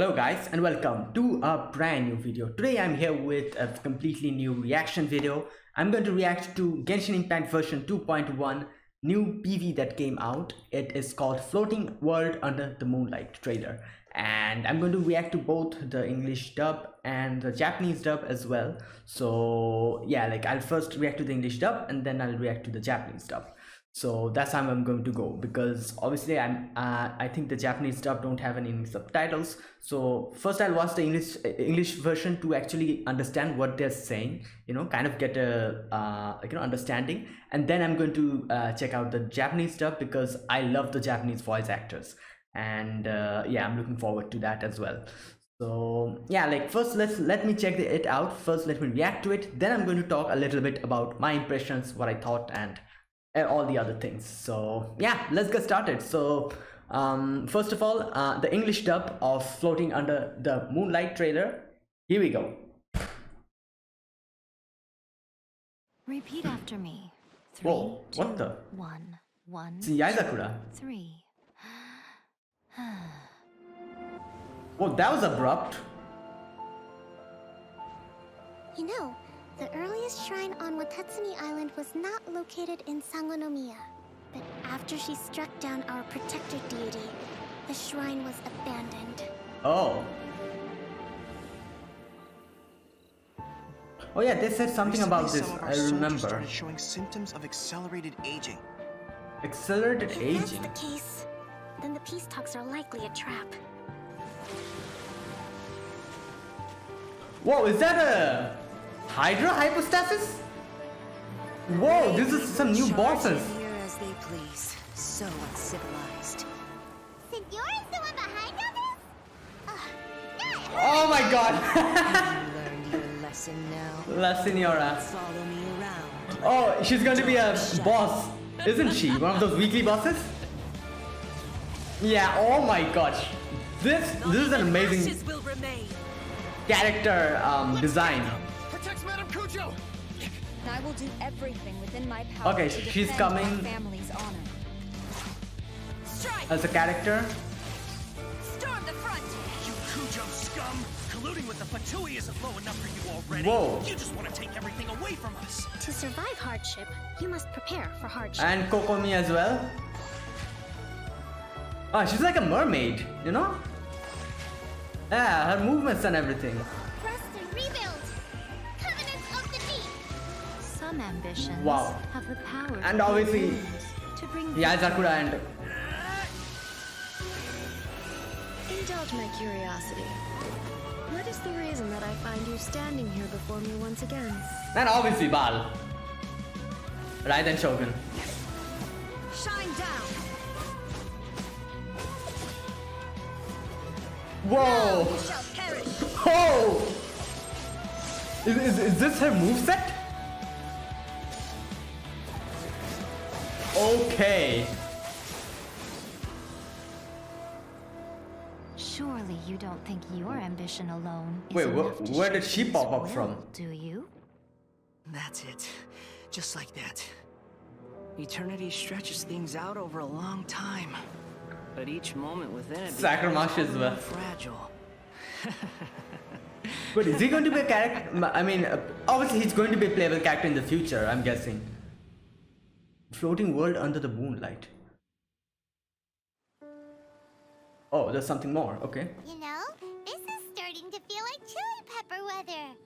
Hello guys and welcome to a brand new video. Today I'm here with a completely new reaction video. I'm going to react to Genshin Impact version 2.1 new PV that came out. It is called Floating World Under the Moonlight trailer and I'm going to react to both the English dub and the Japanese dub as well. So yeah like I'll first react to the English dub and then I'll react to the Japanese dub so that's how i'm going to go because obviously i'm uh, i think the japanese dub don't have any subtitles. So first i'll watch the english english version to actually understand what they're saying you know kind of get a uh, you know understanding. And then i'm going to uh, check out the japanese dub because i love the japanese voice actors. And uh, yeah i'm looking forward to that as well. So yeah like first let's let me check it out. First let me react to it. Then i'm going to talk a little bit about my impressions what i thought and and all the other things so yeah let's get started so um, first of all uh, the english dub of floating under the moonlight trailer here we go Repeat after me. Three, Whoa, what two, the? One, one, it's Yaizakura. three. oh that was abrupt You know, the earliest shrine on Watatsumi Island was not located in Sangonomiya. But after she struck down our protector deity, the shrine was abandoned. oh oh yeah they said something about this some of our i soldiers remember started showing symptoms of accelerated aging. accelerated If aging that's the case, then the peace talks are likely a trap. whoa is that a Hydro Hypostasis whoa this is some new bosses Here as they please. So uncivilized. Signora's the one behind all this? Ugh, oh my god you learned your lesson now. La Signora Follow me around. Oh, she's going to be a boss, isn't she? One of those weekly bosses? Yeah, oh my gosh. This this is an amazing character um, design. Protects Kujo! I will do everything within my power Okay, to she's coming. my family's honor. Strike! As a character. Storm the front! You Kujo scum! Colluding with the Fatui isn't low enough for you already. Whoa. You just want to take everything away from us. To survive hardship, you must prepare for hardship. And Kokomi as well. Oh, she's like a mermaid, you know? Yeah, her movements and everything. Some ambitions Wow. have the power And obviously, create wounds, to bring Yazakura and Indulge my curiosity. What is the reason that I find you standing here before me once again? and obviously Baal. Raiden Shogun. Shine down! Whoa! Shall! Oh! Is, is, is this her moveset? Okay. Surely you don't think your ambition alone is Wait, wh- enough to where did she pop up will, from? Do you? That's it. Just like that. Eternity stretches things out over a long time. But each moment within it Sakramash becomes as all well. fragile. But is he going to be a character? I mean, uh, obviously he's going to be a playable character in the future, I'm guessing. Floating world under the moonlight. Oh, there's something more. Okay. You know, this is starting to feel like chili pepper weather.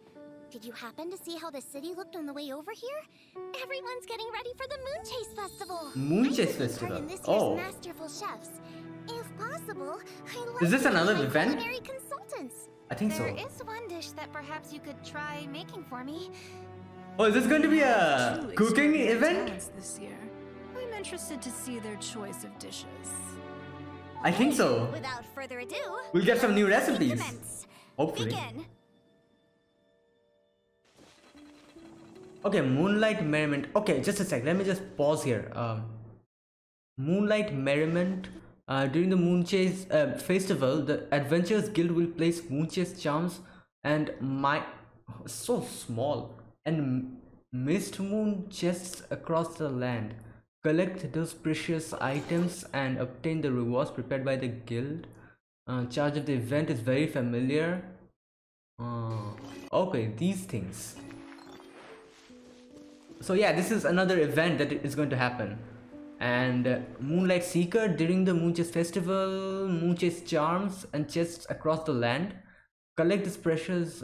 Did you happen to see how the city looked on the way over here? Everyone's getting ready for the Moon Chase Festival. Moon Chase Festival. This Oh. Masterful Chefs. If possible, I'd like Is this another event? consultants. I think There so. is one dish that perhaps you could try making for me. Oh, is this going to be a cooking event? this year. I'm interested to see their choice of dishes. I think so. Without further ado, We'll get some new recipes. Hopefully. Begin. Okay, Moonlight Merriment. Okay, just a sec. Let me just pause here. Um, Moonlight Merriment. Uh, during the Moonchase uh, festival, the Adventurers Guild will place Moonchase charms and my so small and mist moon chests across the land. Collect those precious items and obtain the rewards prepared by the guild. Uh, charge of the event is very familiar. Uh, okay, these things. So yeah, this is another event that is going to happen. And uh, Moonlight Seeker during the Moonchase Festival, Moonchase charms and chests across the land. Collect this precious.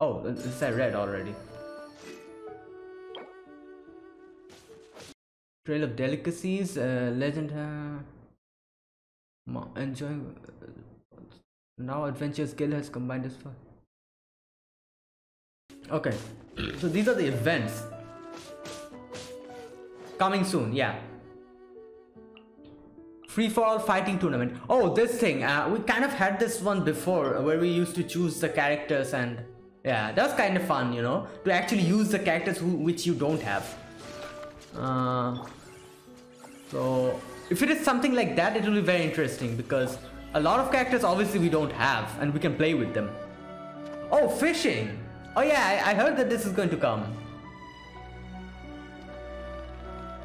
Uh... Oh, this I read already. Trail of Delicacies, uh, Legend. Uh, enjoying. Uh, now Adventures Guild has combined as for. Okay, so these are the events coming soon. Yeah, free for all fighting tournament. Oh, this thing. Uh, we kind of had this one before, where we used to choose the characters and yeah, that was kind of fun, you know, to actually use the characters who which you don't have. Uh, so if it is something like that, it will be very interesting because a lot of characters obviously we don't have and we can play with them. Oh, fishing! Oh yeah, I, I heard that this is going to come.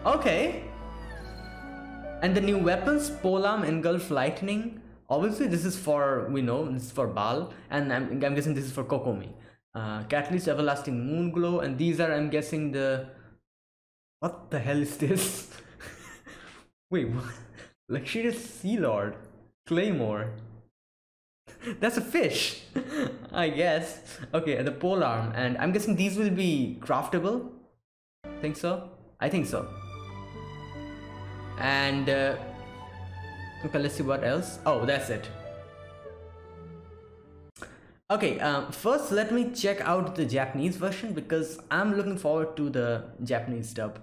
Okay. And the new weapons, Polearm, Engulf, Lightning. Obviously this is for, we know, this is for Baal. And I'm, I'm guessing this is for Kokomi. Uh, Catalyst, Everlasting Moon Glow. And these are, I'm guessing, the... What the hell is this? Wait, what? Luxurious Sea Lord. Claymore. That's a fish, I guess. Okay, the pole arm, and I'm guessing these will be craftable. Think so? I think so. And uh, okay, let's see what else. Oh, that's it. Okay, um, first let me check out the Japanese version because I'm looking forward to the Japanese dub.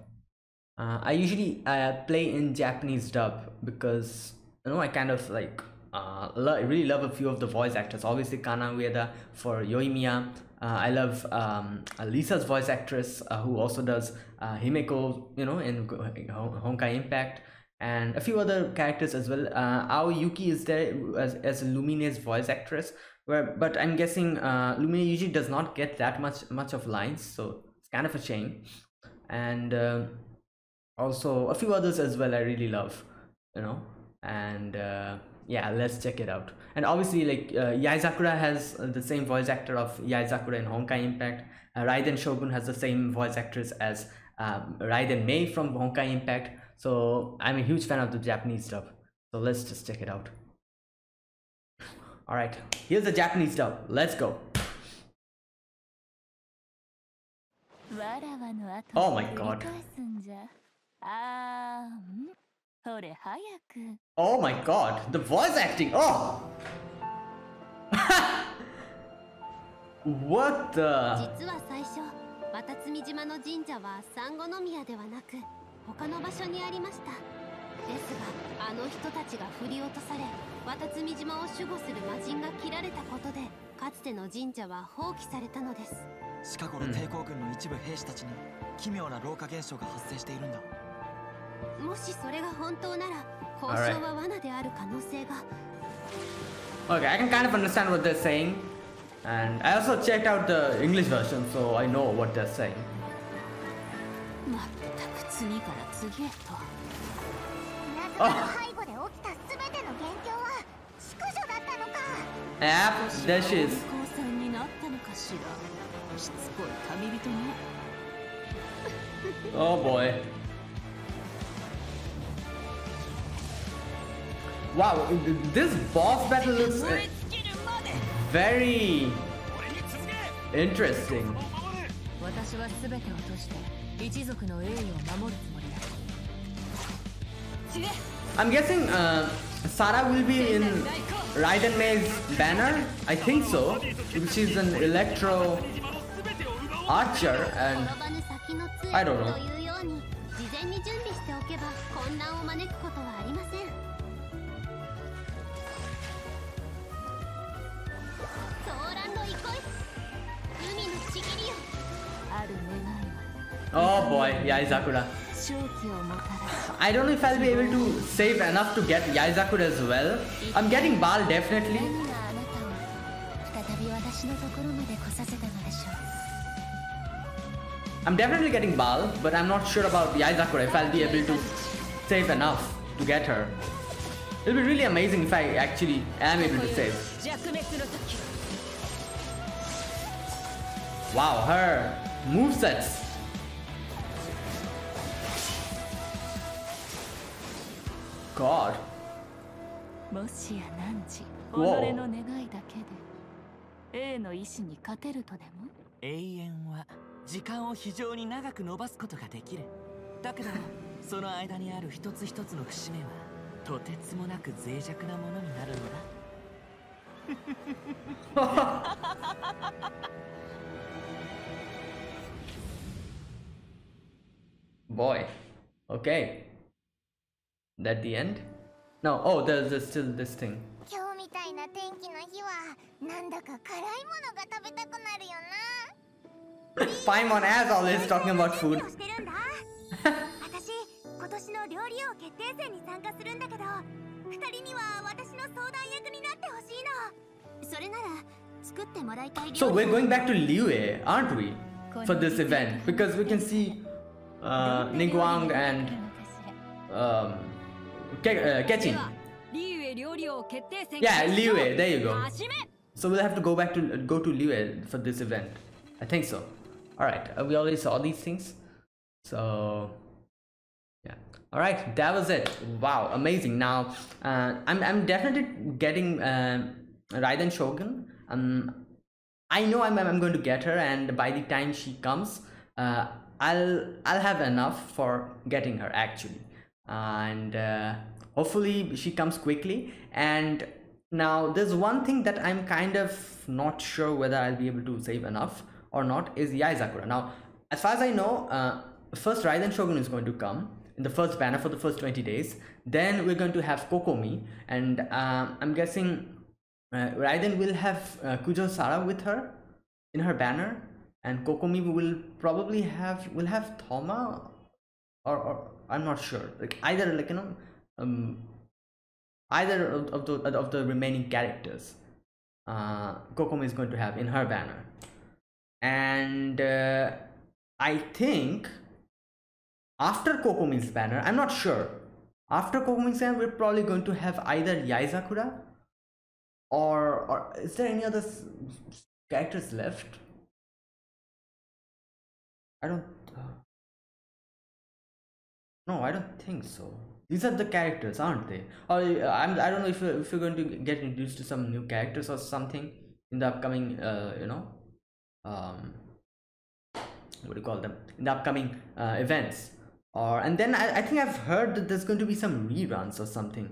Uh, I usually uh, play in Japanese dub because you know I kind of like uh, lo- I really love a few of the voice actors. Obviously, Kana Ueda for Yoimiya. Uh, I love um, Lisa's voice actress uh, who also does uh, Himeko, you know, in Honkai Impact, and a few other characters as well. Uh, Aoi Yuki is there as, as Lumine's voice actress, where but I'm guessing uh, Lumine usually does not get that much much of lines, so it's kind of a shame. And uh, also a few others as well. I really love, you know, and. Uh, yeah let's check it out and obviously like uh, Yaezakura has uh, the same voice actor of Yaezakura in Honkai Impact uh, Raiden Shogun has the same voice actress as um, Raiden Mei from Honkai Impact so I'm a huge fan of the Japanese stuff so let's just check it out. All right here's the Japanese stuff let's go. Oh my god. Oh my god, the voice acting. Oh. what the 他の場所にありました。ですが、あの人たちが振り落とされ、渡積島を守護する魔人が切られたことで、かつての神社は放棄されたのです。近頃抵抗軍の一部兵士たちに奇妙な老化現象が発生しているんだ。もしそれが本当なら、交渉は罠である可能性が。Okay, I can kind of understand what they're saying. And I also checked out the English version, so I know what they're saying. Oh. Yep, there she. Oh boy. Wow, this boss battle looks uh, very interesting. I'm guessing uh, Sara will be in Raiden Mei's banner. I think so. She's an Electro archer and I don't know. Oh boy, Yaezakura. I don't know if I'll be able to save enough to get Yaezakura as well. I'm getting Baal definitely. I'm definitely getting Baal, but I'm not sure about Yaezakura if I'll be able to save enough to get her. It'll be really amazing if I actually am able to save. Wow, her movesets. God. もしや汝己の願いだけで A の意志に勝てるとでも？永遠は時間を非常に長く伸ばすことができるだけどその間にある一つ一つの節目はとてつもなく脆弱なものになるのだ Boy. Okay. That the end? No. Oh, there's, there's still this thing. 今日みたいな天気の日はなんだか辛いものが食べたくなるよな。Paimon as always talking about food. So we're going back to Liyue, aren't we? For this event because we can see uh, Ningguang and um uh, catching. Yeah, Liyue, there you go. So we'll have to go back to go to Liyue for this event. I think so. Alright, uh, we already saw these things. So yeah. Alright, that was it. Wow, amazing. Now uh, I'm I'm definitely getting uh, Raiden Shogun. Um I know I'm I'm going to get her and by the time she comes, uh, I'll I'll have enough for getting her actually. And uh, hopefully she comes quickly and now there's one thing that I'm kind of not sure whether I'll be able to save enough or not is Yaizakura. Now as far as I know, uh, first Raiden Shogun is going to come in the first banner for the first 20 days. Then we're going to have Kokomi and um, I'm guessing uh, Raiden will have uh, Kujo Sara with her in her banner and Kokomi will probably have will have Thoma or, or I'm not sure like either like you know um, either of, the of the remaining characters uh, is going to have in her banner. And uh, I think after Kokomi's banner I'm not sure. After Kokomi's banner we're probably going to have either Yaizakura or or is there any other characters left? I don't uh, no i don't think so these are the characters aren't they? Or uh, I'm, i don't know if you're, if you're going to get introduced to some new characters or something in the upcoming uh, you know um what do you call them? In the upcoming uh, events. Or and then I, I think i've heard that there's going to be some reruns or something.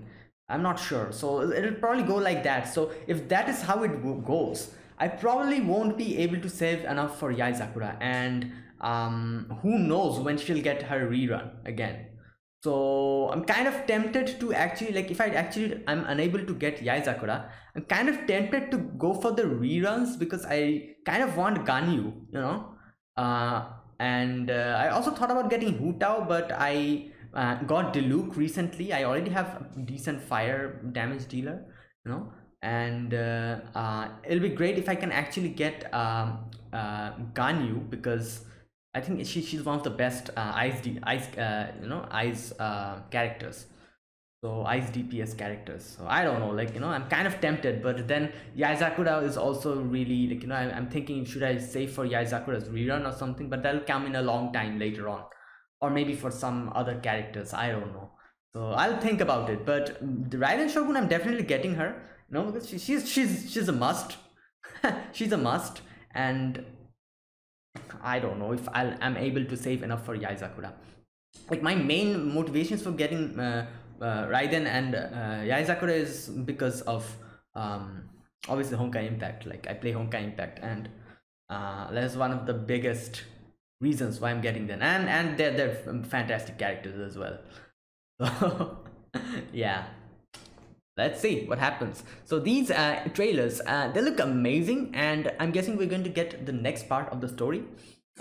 I'm not sure. So it'll probably go like that. So if that is how it goes i probably won't be able to save enough for yaizakura and um who knows when she'll get her rerun again so i'm kind of tempted to actually like if i actually i'm unable to get yaizakura i'm kind of tempted to go for the reruns because i kind of want ganyu you know? Uh and uh, i also thought about getting Hu Tao but i uh, got Diluc recently. I already have a decent fire damage dealer you know? And uh, uh, it'll be great if i can actually get um, uh, ganyu because I think she, she's one of the best uh, ice D, ice uh, you know ice uh, characters. So ice DPS characters. So I don't know, like you know, I'm kind of tempted, but then Yaizakura is also really like you know, I, I'm thinking should I save for Yaizakura's rerun or something, but that'll come in a long time later on, or maybe for some other characters. I don't know. So I'll think about it. But the Raiden Shogun, I'm definitely getting her. You know, because she, she's she's she's a must. she's a must, and I don't know if I'll, I'm able to save enough for Yaizakura. Like my main motivations for getting uh, uh, Raiden and uh, is because of um, obviously Honkai Impact. Like I play Honkai Impact, and uh, that's one of the biggest reasons why I'm getting them. And and they're they're fantastic characters as well. So yeah let's see what happens. So these uh, trailers uh, they look amazing and i'm guessing we're going to get the next part of the story.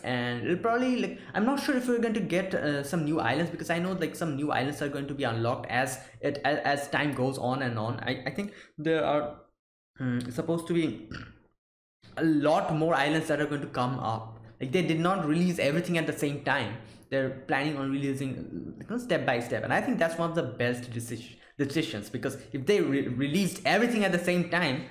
And it'll probably like i'm not sure if we're going to get uh, some new islands because i know like some new islands are going to be unlocked as it as, as time goes on and on. I, I think there are hmm, supposed to be a lot more islands that are going to come up. Like they did not release everything at the same time. They're planning on releasing step by step and i think that's one of the best decision decisions because if they re released everything at the same time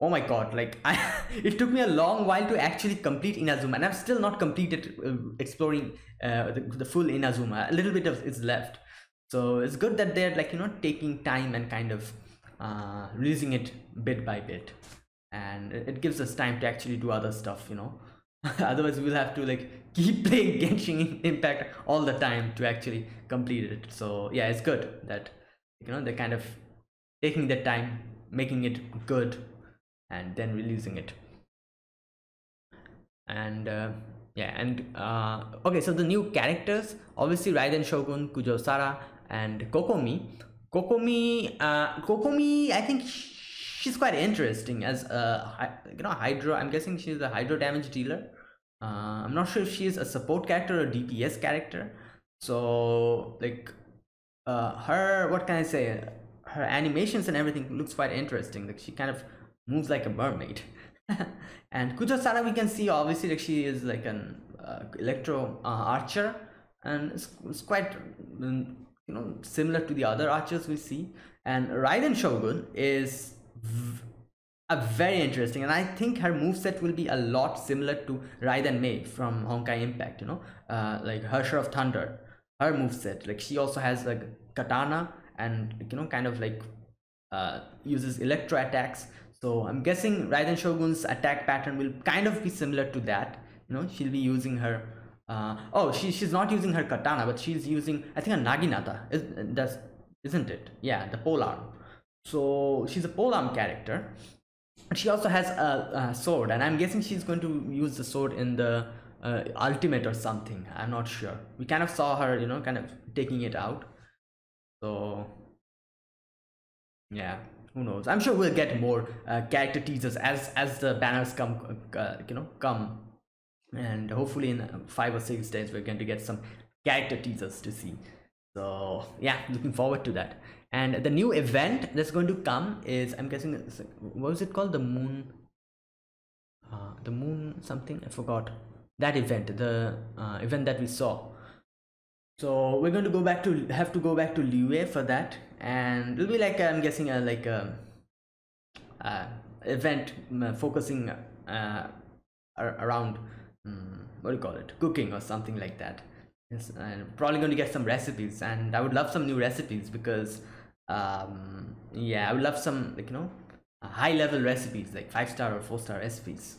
oh my god like i it took me a long while to actually complete inazuma and i've still not completed uh, exploring uh, the, the, full inazuma. A little bit of is left. So it's good that they're like you know taking time and kind of uh, releasing it bit by bit. And it gives us time to actually do other stuff you know. Otherwise we'll have to like keep playing Genshin Impact all the time to actually complete it. So yeah it's good that you know they're kind of taking their time making it good and then releasing it. And uh, yeah and uh, okay so the new characters obviously Raiden Shogun Kujo Sara and Kokomi. Kokomi uh, Kokomi I think she's quite interesting as a you know Hydro I'm guessing she's a Hydro damage dealer. Uh, I'm not sure if she's a support character or DPS character. So like uh, her what can I say? Her animations and everything looks quite interesting. Like she kind of moves like a mermaid. And Kujo Sara we can see obviously like she is like an uh, electro uh, archer. And it's, it's quite mm, you know similar to the other archers we see. And Raiden Shogun is a very interesting and I think her move set will be a lot similar to Raiden Mei from Honkai Impact you know? Uh, like Herrscher of Thunder her move set like she also has like katana and you know kind of like uh, uses electro attacks so I'm guessing Raiden Shogun's attack pattern will kind of be similar to that. You know, she'll be using her. Uh, oh, she, she's not using her katana, but she's using I think a naginata. Is does isn't it? Yeah, the polearm. So she's a polearm character. She also has a, a, sword, and I'm guessing she's going to use the sword in the uh, ultimate or something. I'm not sure. We kind of saw her, you know, kind of taking it out. So yeah who knows? I'm sure we'll get more uh, character teasers as as the banners come uh, you know come. And hopefully in five or six days we're going to get some character teasers to see. So yeah looking forward to that. And the new event that's going to come is i'm guessing what was it called? The moon uh, the moon something? I forgot that event the uh, event that we saw. So we're going to go back to have to go back to Liyue for that. And it'll be like i'm guessing a like a, a event focusing uh, around um, what do you call it? Cooking or something like that. And probably going to get some recipes. And i would love some new recipes because um yeah i would love some like you know high level recipes like five star or four star recipes.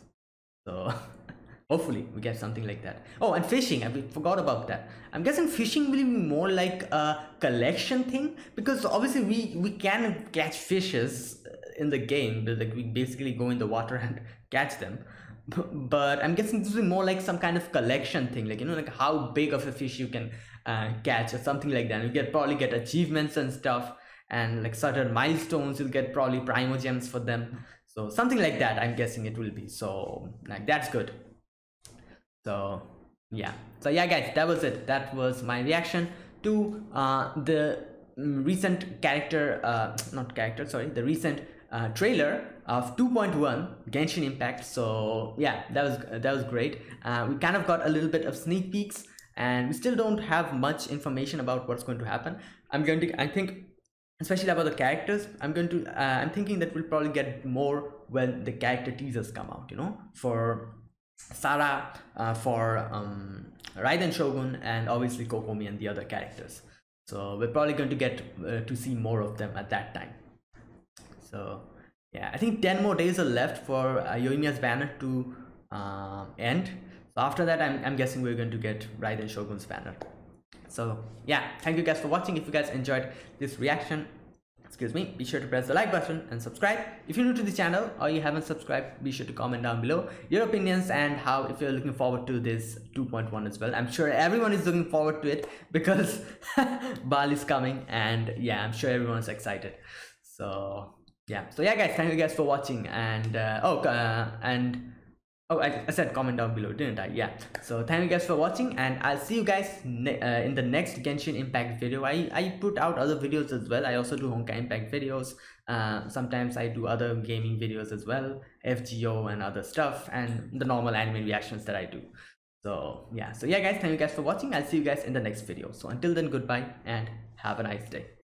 So hopefully we get something like that. Oh and fishing i forgot about that. I'm guessing fishing will be more like a collection thing because obviously we we can catch fishes uh, in the game like we basically go in the water and catch them. But i'm guessing this will be more like some kind of collection thing like you know like how big of a fish you can uh, catch or something like that. You get probably get achievements and stuff and like certain milestones you'll get probably primogems for them. So something like that i'm guessing it will be. So like that's good so yeah. So yeah guys that was it. That was my reaction to uh, the mm, recent character uh, not character sorry the recent uh, trailer of 2.1 Genshin Impact. So yeah that was that was great. Uh, we kind of got a little bit of sneak peeks and we still don't have much information about what's going to happen. I'm going to I think especially about the characters I'm going to uh, I'm thinking that we'll probably get more when the character teasers come out you know for Sara uh, for um, Raiden Shogun and obviously Kokomi and the other characters. So we're probably going to get uh, to see more of them at that time. So yeah, I think 10 more days are left for uh, Yoimiya's banner to uh, end. So after that, I'm, I'm guessing we're going to get Raiden Shogun's banner. So yeah, thank you guys for watching. If you guys enjoyed this reaction, excuse me be sure to press the like button and subscribe. If you're new to the channel or you haven't subscribed be sure to comment down below your opinions and how if you're looking forward to this 2.1 as well. I'm sure everyone is looking forward to it because Baal is coming and yeah i'm sure everyone's excited. So yeah. So yeah guys thank you guys for watching and uh, oh uh, and oh I, I, said comment down below didn't i? Yeah. So thank you guys for watching and i'll see you guys uh, in the next genshin impact video. I i put out other videos as well. I also do honkai impact videos. Uh, sometimes i do other gaming videos as well fgo and other stuff and the normal anime reactions that i do. So yeah. So yeah guys thank you guys for watching. I'll see you guys in the next video. So until then goodbye and have a nice day